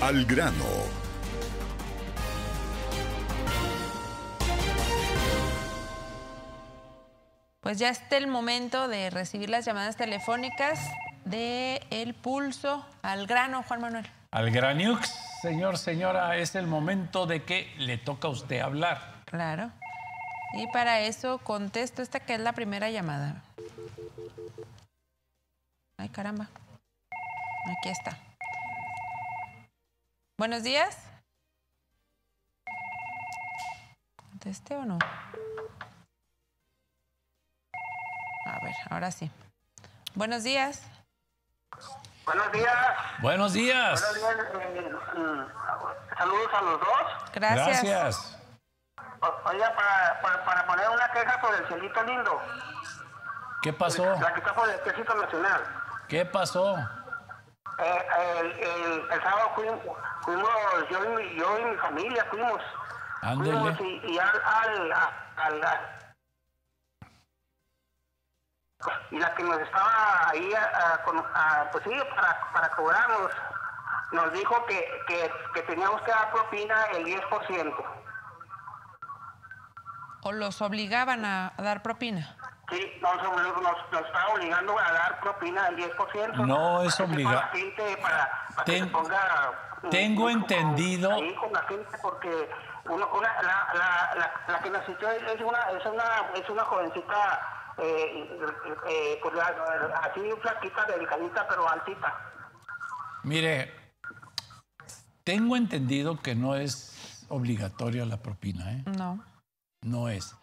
al grano. Pues ya está el momento de recibir las llamadas telefónicas de El Pulso al grano, Juan Manuel. Al Graniux, señor, señora, es el momento de que le toca a usted hablar. Claro. Y para eso contesto esta que es la primera llamada. Ay, caramba. Aquí está. Buenos días. ¿Conteste o no? A ver, ahora sí. Buenos días. Buenos días. Buenos días. Buenos días. eh, mm, saludos a los dos. Gracias. Gracias. Oiga, para, para, para poner una queja por el cielito lindo. ¿Qué pasó? La que está por el Ejército Nacional. ¿Qué pasó? Eh, el, el, el sábado fuimos, fuimos yo, y mi, yo y mi familia fuimos. Ándele. Fuimos y, y al, al, y la que nos estaba ahí, a- a- con- a- pues sí, para, para cobrarnos, nos dijo que, que, que teníamos que dar propina el 10%. ¿O los obligaban a, a dar propina? Sí, nos, nos, nos está obligando a dar propina del 10%. No es Así que obliga- con la gente Para, para que Ten- se ponga, tengo entendido- Ahí con la gente porque uno, una, la, la, la, la que citó es una, es una, es una jovencita, eh, eh, pues la- así flaquita, delicadita, pero altita. Mire, tengo entendido que no es obligatoria la propina, ¿eh? No. No es.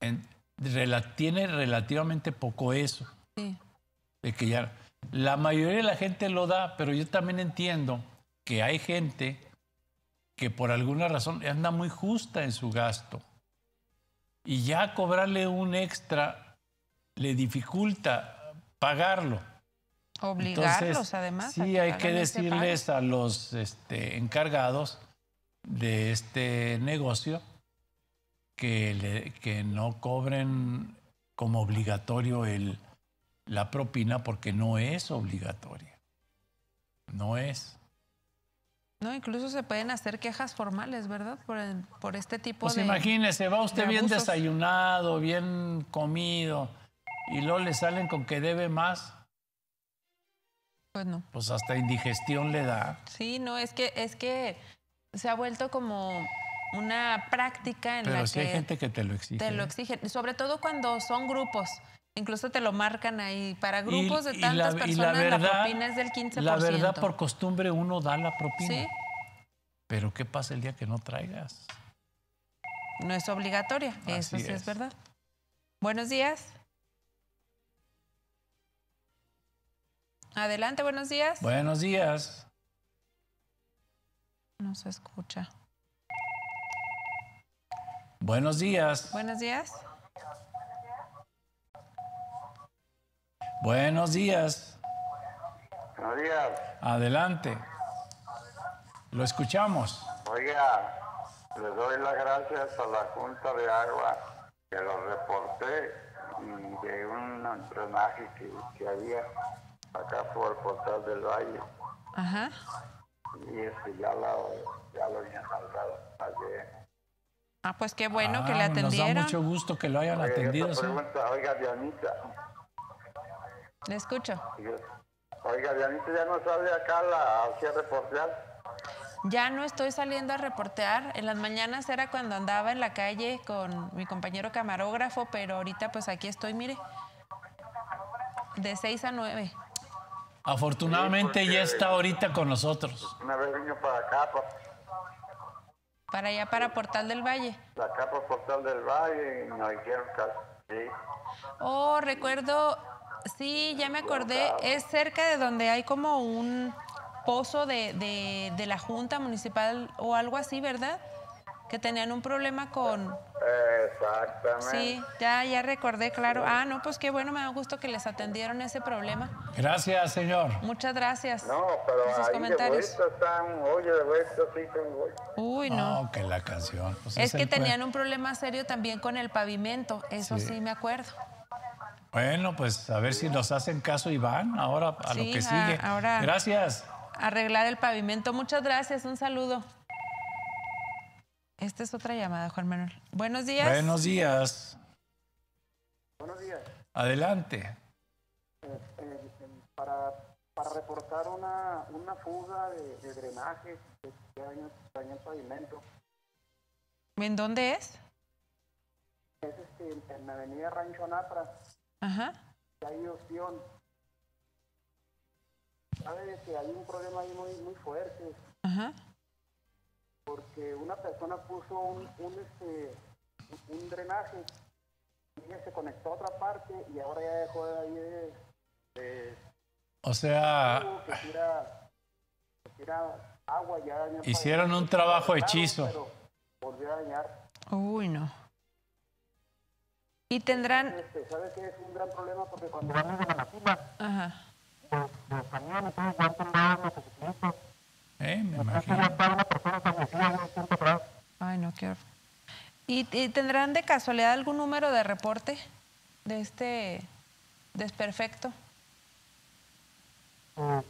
En- rela- tiene relativamente poco eso. Sí. de que ya la mayoría de la gente lo da, pero yo también entiendo que hay gente que por alguna razón anda muy justa en su gasto y ya cobrarle un extra le dificulta pagarlo. Obligarlos, Entonces, además. Sí, hay que pago. decirles a los este, encargados de este negocio que, le- que no cobren como obligatorio el, la propina porque no es obligatoria. No es. No, incluso se pueden hacer quejas formales, ¿verdad? Por, el- por este tipo Pues de... imagínese, va usted bien abusos. desayunado, bien comido, y luego le salen con que debe más, Pues no. pues hasta indigestión le da. Sí, no, es que, es que se ha vuelto como una práctica en Pero la que hay gente que te lo exige. te lo ¿eh? exigen, sobre todo cuando son grupos. Incluso te lo marcan ahí. Para Y- grupos de y tantas la- personas, la, verdad- propina es del 15%. La verdad, por costumbre uno da la propina. Sí, Pero ¿qué pasa el día que no traigas? no es obligatoria. Eso sí es. es. verdad. Buenos días. Adelante, buenos días. Buenos días. No se escucha. Buenos días. Buenos días. Buenos días. Buenos días. Adelante. Lo escuchamos. Oiga, le doy las gracias a la Junta de Agua que lo reporté y de un drenaje que, que había acá por el portal del Valle. Ajá. Y este, ya, lo, ya lo habían hablado ayer. Ah, pues qué bueno que Ah, le Nos da atendieron. mucho gusto que lo hayan Oiga, atendido. sí. pregunta, oiga, Dianita. Le escucho. Oiga, Dianita ya no sale acá la, hacia reportear. Ya no estoy saliendo a reportear. En las mañanas era cuando andaba en la calle con mi compañero camarógrafo, pero ahorita pues aquí estoy, mire. De 6 a 9. Afortunadamente Sí, ya está ahorita con nosotros. Una vez vino para acá, para, Para allá, para Portal del Valle. acá por el portal del Valle y nos dijeron que sí. Oh, recuerdo, sí, ya me acordé. Es cerca de donde hay como un pozo de, de, de la Junta Municipal o algo así, ¿verdad? Que tenían un problema con... Exactamente. Sí, ya, ya recordé, claro. Ah, no, pues qué bueno, me da gusto que les atendieron ese problema. Gracias, señor. Muchas gracias. No, pero por sus ahí comentarios. de vuelta están, oye, de vuelta sí oye. Uy, no. No, que la canción. pues, es que tenían un problema serio también con el pavimento, eso sí, Sí. me acuerdo. Bueno, pues a ver si nos hacen caso y van ahora a Sí, lo que a- sigue. ahora- Gracias. arreglar el pavimento. Muchas gracias, un saludo. Esta es otra llamada, Juan Manuel. Buenos días. Buenos días. Buenos días. Adelante. Eh, eh, para, para reportar una, una fuga de, de drenaje que dañó, dañó el pavimento. ¿En dónde es? Es este, en la avenida Rancho Napra, Ajá. hay opción. Sabe que hay un problema ahí muy, muy fuerte, Ajá. porque una persona puso un, un, este, un drenaje y ella se conectó a otra parte y ahora ya dejó de ahí de, de O sea, que tira, que tira agua ya Hicieron un trabajo hechizo. pero Volvió a dañar. Uy, no. Y tendrán. Este, ¿Sabe que es un gran problema? Porque cuando vamos a la fila, Ajá. los, los camiones todos van tumbados en motocicletas. eh, me imagino. ya está una persona fallecida en un tiempo atrás. Ay, no, horror. ¿Y, y tendrán de casualidad algún número de reporte de este desperfecto? Eh,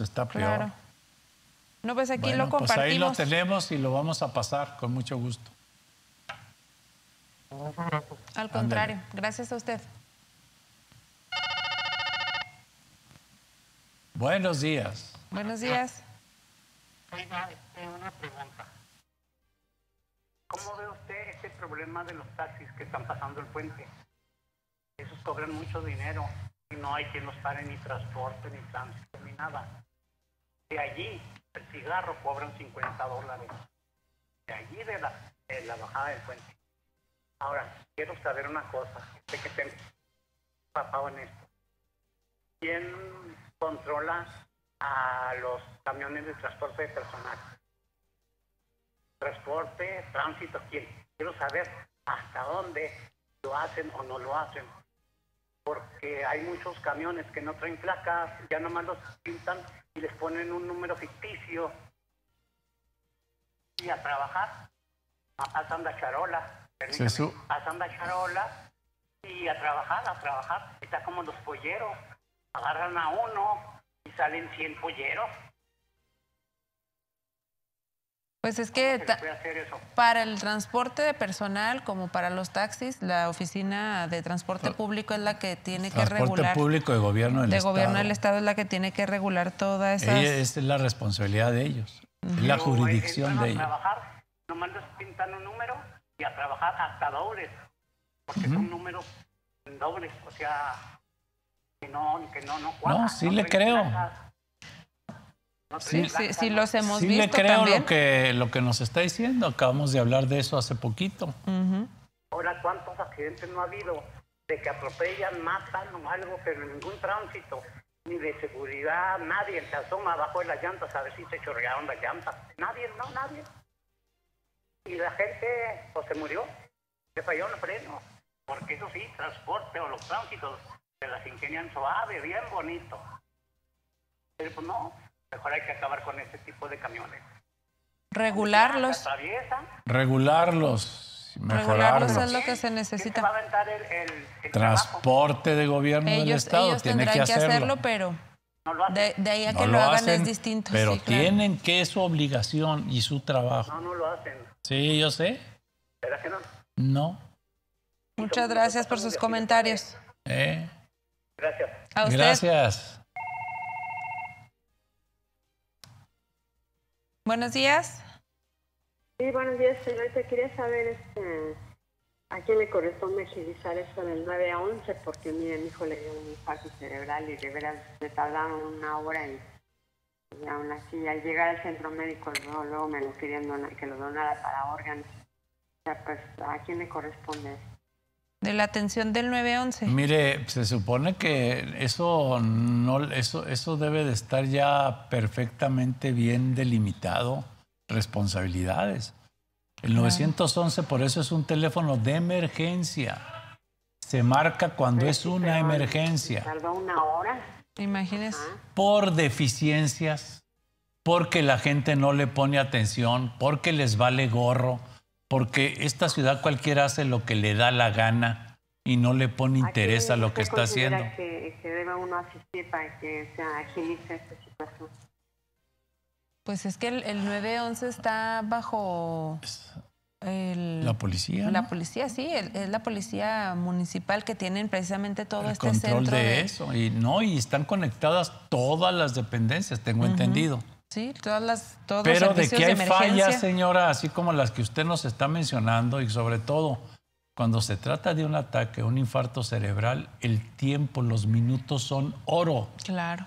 No, está peor. Claro. No, pues aquí Bueno, lo pues ahí lo compartimos. tenemos y lo vamos a pasar con mucho gusto. Al contrario, gracias a usted. Buenos días. Buenos días. Oiga, este, una pregunta. ¿Cómo ve usted este problema de los taxis que están pasando el puente? Esos cobran mucho dinero y no hay quien los pare ni transporte, ni tránsito, ni nada. De allí, el cigarro cobran 50 dólares. De allí de la, bajada del puente. Ahora, quiero saber una cosa, de que tengo papado en esto. ¿Quién controla a los camiones de transporte de personal? Transporte, tránsito, ¿quién? Quiero saber hasta dónde lo hacen o no lo hacen. Porque hay muchos camiones que no traen placas, ya nomás los pintan y les ponen un número ficticio. Y a trabajar, a pasan la charola. su- Pasan la charola y a trabajar, a trabajar. Está como los polleros. Agarran a uno y salen 100 polleros. Pues es que para el transporte de personal como para los taxis, la oficina de transporte público es la que tiene que Transporte regular. público de gobierno del de Estado. gobierno del Estado es la que tiene que regular todas esas. Ella- esa es la responsabilidad de ellos. Es la Pero, eh, jurisdicción entran de a ellos. trabajar, nomás les pintan un número y a trabajar hasta dobles, porque son números dobles, o sea, que no, que no, no cuadran, No, sí le traen creo. Sí. Sí, sí los hemos Sí visto le creo también. lo que, lo que nos está diciendo. Acabamos de hablar de eso hace poquito. Ahora, ¿cuántos accidentes no ha habido de que atropellan, matan o algo, pero ningún tránsito, ni de seguridad, nadie se asoma abajo de las llantas a ver si se chorrearon las llantas? Nadie, no, nadie. Y la gente, pues se murió, se falló el freno, porque eso sí, transporte o los tránsitos se las ingenian suave, bien bonito. Pero pues no, mejor hay que acabar con este tipo de camiones. Regularlos. Regularlos, Regularlos mejorarlos. es lo que se ¿quién necesita. va a aventar el, el- el trabajo? Transporte de gobierno del Estado ellos tiene tendrán que que hacerlo. hacerlo, pero No lo hacen. de, de ahí a que No lo, lo hagan hacen, es distinto. pero sí, claro. tienen que es su obligación y su trabajo. No, no lo hacen. Sí, yo sé. ¿Verdad que no? No. Muchas gracias por sus comentarios. ¿Eh? Gracias. A. Gracias. Buenos días. Sí, buenos días, señorita. Quería saber este, a quién le corresponde agilizar eso del 9 a 11, porque mire, mi hijo le dio un infarto cerebral y de veras me tardaron una hora y, y aún así, al llegar al centro médico, luego, luego me lo querían donar, que lo donara para órganos. O sea, pues, ¿a quién le corresponde? De la atención del 911. Mire, se supone que eso no, eso, eso debe de estar ya perfectamente bien delimitado, responsabilidades. El 911 por eso es un teléfono de emergencia. se marca cuando es una emergencia. Tardó una hora. Imagínese. por deficiencias, porque la gente no le pone atención, porque les vale gorro, porque esta ciudad cualquiera hace lo que le da la gana y no le pone interés a lo que está haciendo. Que, que debe uno asistir para que se agilice esta situación. Pues es que el, el 911 está bajo el- La policía. la ¿no? policía, sí, el- es la policía municipal que tienen precisamente todo el este control centro de, eso. Y no, y están conectadas todas las dependencias, tengo entendido. Sí, todas las todos Pero los de servicios que hay emergencia. fallas, señora, así como las que usted nos está mencionando, y sobre todo cuando se trata de un ataque, un infarto cerebral, el tiempo, los minutos son oro. Claro.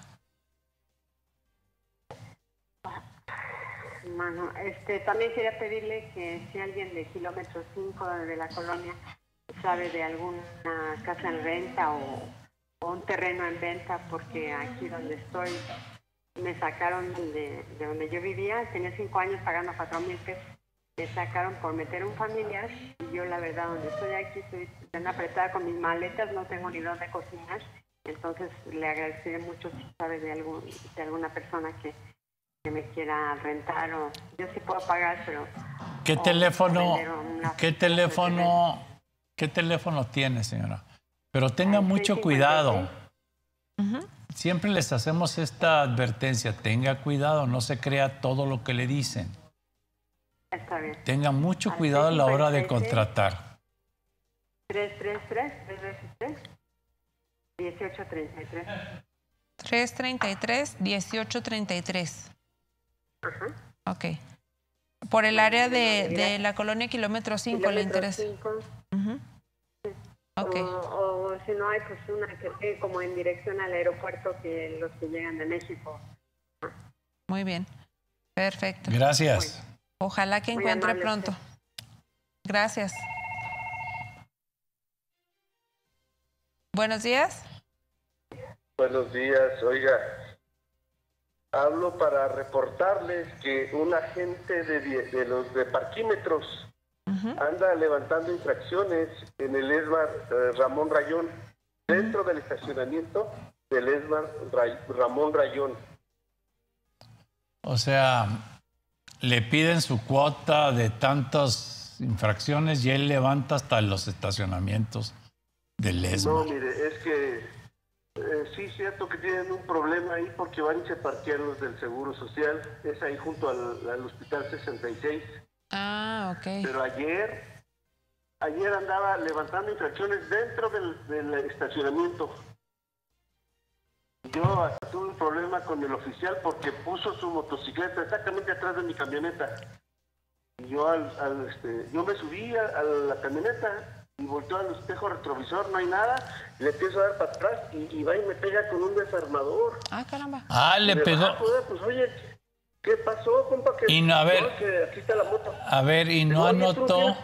Mano, este, también quería pedirle que si alguien de kilómetro 5 de la colonia sabe de alguna casa en renta o, o un terreno en venta, porque aquí donde estoy me sacaron de, de donde yo vivía, tenía cinco años pagando cuatro mil pesos, me sacaron por meter un familiar y yo la verdad donde estoy aquí estoy tan apretada con mis maletas, no tengo ni dónde cocinar, entonces le agradecería mucho si sabe de, algún, de alguna persona que, que me quiera rentar o yo sí puedo pagar, pero... ¿Qué teléfono, una- qué teléfono, qué teléfono tiene, señora? Pero tenga mucho 656. cuidado. Siempre les hacemos esta advertencia, tenga cuidado, no se crea todo lo que le dicen. Está bien. Tenga mucho Al cuidado 3, a la hora 3, de contratar. 333-333-1833. 333-1833. Uh -huh. Ok. Por el área de, de la colonia kilómetro 5 kilómetro le interesa. 5 o si no hay pues una que esté como en dirección al aeropuerto que los que llegan de México. Muy bien, perfecto. Gracias. Ojalá que encuentre pronto. Gracias. Buenos días. Buenos días, oiga. Hablo para reportarles que un agente de los de parquímetros anda levantando infracciones en el ESMAR eh, Ramón Rayón, dentro del estacionamiento del ESMAR Ray- Ramón Rayón. O sea, le piden su cuota de tantas infracciones y él levanta hasta los estacionamientos del No, ESMA. mire, es que eh, sí es cierto que tienen un problema ahí porque van y se parquean los del Seguro Social. Es ahí junto al, al Hospital 66. Ah, ok. Pero ayer, ayer andaba levantando infracciones dentro del, del estacionamiento. Yo hasta tuve un problema con el oficial porque puso su motocicleta exactamente atrás de mi camioneta. Y yo, al, al, este, yo me subí a, a la camioneta y volteo al espejo retrovisor, no hay nada, y le empiezo a dar para atrás y, y va y me pega con un desarmador. Ah, caramba. Ah, le pegó. pues oye, ¿qué pasó, compa? Que, Y no, a ver. Que aquí está la moto. A ver, y no tú anotó tienes-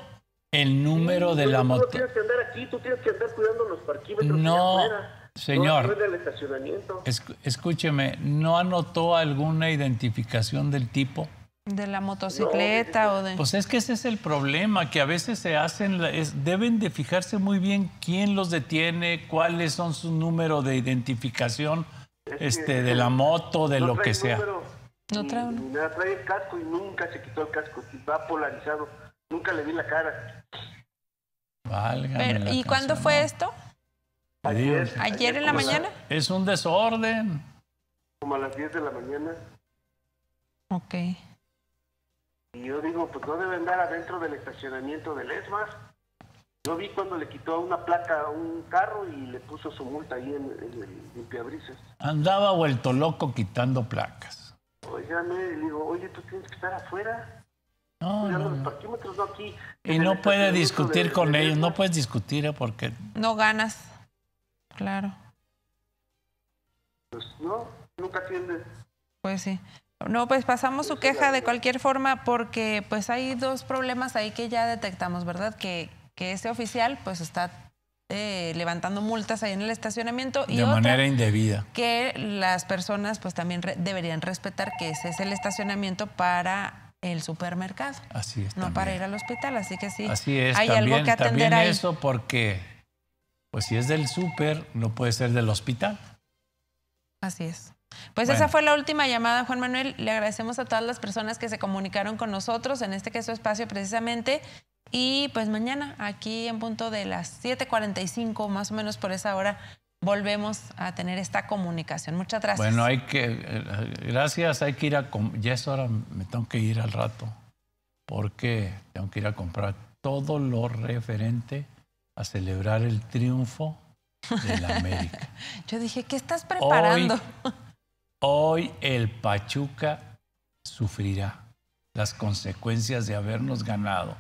el número de la tú moto. No tienes que andar aquí, tú tienes que andar cuidando los parquímetros. No, señor. No, Escúcheme, ¿no anotó alguna identificación del tipo? De la motocicleta o de... Pues es que ese es el problema, que a veces se hacen, la- es- deben de fijarse muy bien quién los detiene, cuáles son su número de identificación este, de la moto, de No lo que sea. número, No trae uno. nada, trae el casco y nunca se quitó el casco. y Va polarizado. Nunca le vi la cara. Válgame Pero, la ¿Y cuándo fue esto? Digo, ¿Ayer en la a- mañana? Es un desorden. Como a las 10 de la mañana. Ok. Y yo digo, pues no debe andar adentro del estacionamiento del ESMA. Yo vi cuando le quitó una placa a un carro y le puso su multa ahí en, en el limpiabrisas. Andaba vuelto loco quitando placas. Oígame, le digo, oye, tú tienes que estar afuera. No, cuidando no, los parquímetros, no aquí. Y no puede discutir con ellos, no puedes discutir ¿eh? porque No ganas. Claro. Pues no, nunca atiende. Pues sí. No, pues pasamos su queja de cualquier forma porque pues hay dos problemas ahí que ya detectamos, ¿verdad? Que, que ese oficial pues está eh, levantando multas ahí en el estacionamiento y de otra manera indebida. que las personas pues también re- deberían respetar que ese es el estacionamiento para el supermercado, Así es. no también. para ir al hospital, así que sí. Así es, hay también, algo que atender también ahí. eso porque pues si es del súper, no puede ser del hospital. Así es. Pues Bueno. esa fue la última llamada, Juan Manuel. Le agradecemos a todas las personas que se comunicaron con nosotros en este queso espacio precisamente. Y pues mañana, aquí en punto de las 7:45, más o menos por esa hora, volvemos a tener esta comunicación. Muchas gracias. Bueno, hay que, eh, gracias, hay que ir a, ya es hora, me tengo que ir al rato, porque tengo que ir a comprar todo lo referente a celebrar el triunfo de la América. Yo dije, ¿qué estás preparando? Hoy el Pachuca sufrirá las consecuencias de habernos ganado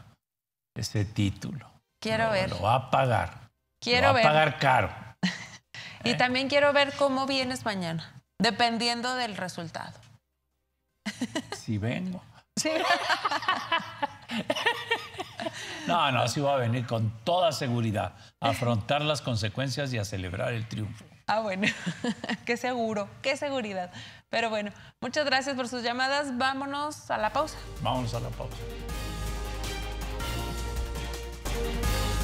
ese título. Quiero ver. Lo va a pagar. Quiero lo va ver. a pagar caro. Y también quiero ver cómo vienes mañana, dependiendo del resultado. Si vengo. Sí. No, no, sí va a venir con toda seguridad a afrontar las consecuencias y a celebrar el triunfo. Ah, bueno, qué seguro, qué seguridad. Pero bueno, muchas gracias por sus llamadas. Vámonos a la pausa. Vámonos a la pausa.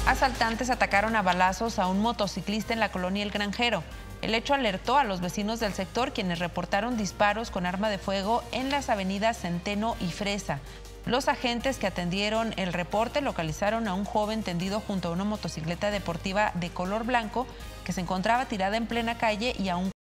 Asaltantes atacaron a balazos a un motociclista en la colonia El Granjero. El hecho alertó a los vecinos del sector quienes reportaron disparos con arma de fuego en las avenidas Centeno y Fresa. Los agentes que atendieron el reporte localizaron a un joven tendido junto a una motocicleta deportiva de color blanco que se encontraba tirada en plena calle y a un